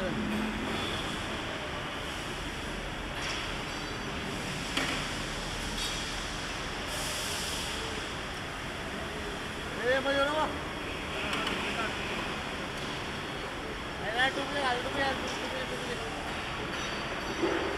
밀커만 Eh, mayo na mo. Ay, ay, tumuli, ay, tumuli, ay, tumuli, tumuli. 그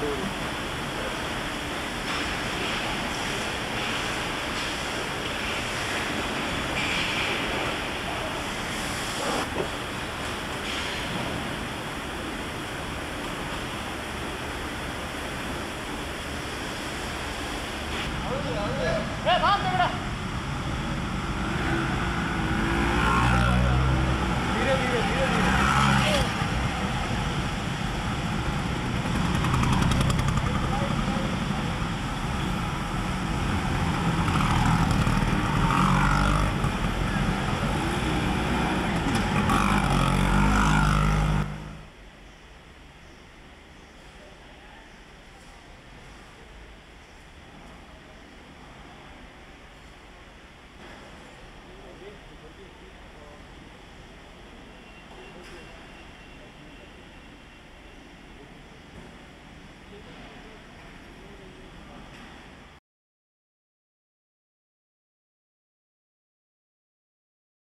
래, 나왔다, 그래.